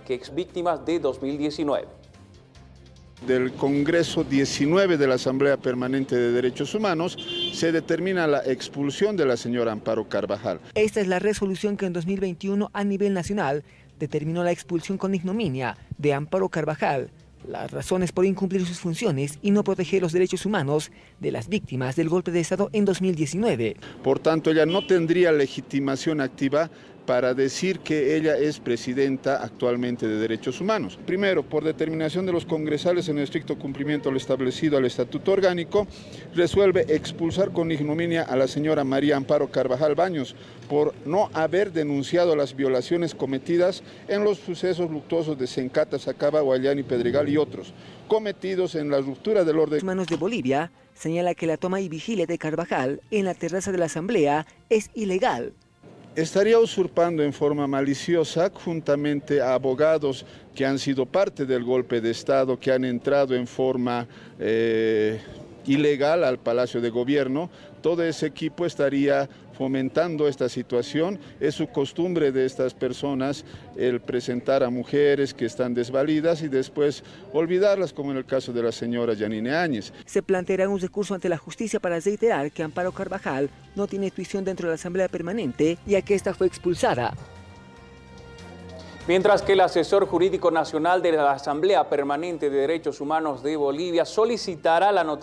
que ex víctimas de 2019 del Congreso 19 de la Asamblea Permanente de Derechos Humanos se determina la expulsión de la señora Amparo Carvajal. Esta es la resolución que en 2021 a nivel nacional determinó la expulsión con ignominia de Amparo Carvajal, las razones por incumplir sus funciones y no proteger los derechos humanos de las víctimas del golpe de Estado en 2019. Por tanto, ella no tendría legitimación activa para decir que ella es presidenta actualmente de Derechos Humanos. Primero, por determinación de los congresales en estricto cumplimiento lo establecido al Estatuto Orgánico, resuelve expulsar con ignominia a la señora María Amparo Carvajal Baños por no haber denunciado las violaciones cometidas en los sucesos luctuosos de Sencata, Sacaba, Guayani, Pedregal y otros, cometidos en la ruptura del orden. Manos de Bolivia señala que la toma y vigilia de Carvajal en la terraza de la Asamblea es ilegal estaría usurpando en forma maliciosa juntamente a abogados que han sido parte del golpe de Estado, que han entrado en forma eh, ilegal al Palacio de Gobierno, todo ese equipo estaría fomentando esta situación. Es su costumbre de estas personas el presentar a mujeres que están desvalidas y después olvidarlas, como en el caso de la señora Yanine Áñez. Se planteará un recurso ante la justicia para reiterar que Amparo Carvajal no tiene tuición dentro de la Asamblea Permanente, ya que esta fue expulsada. Mientras que el asesor jurídico nacional de la Asamblea Permanente de Derechos Humanos de Bolivia solicitará la noticia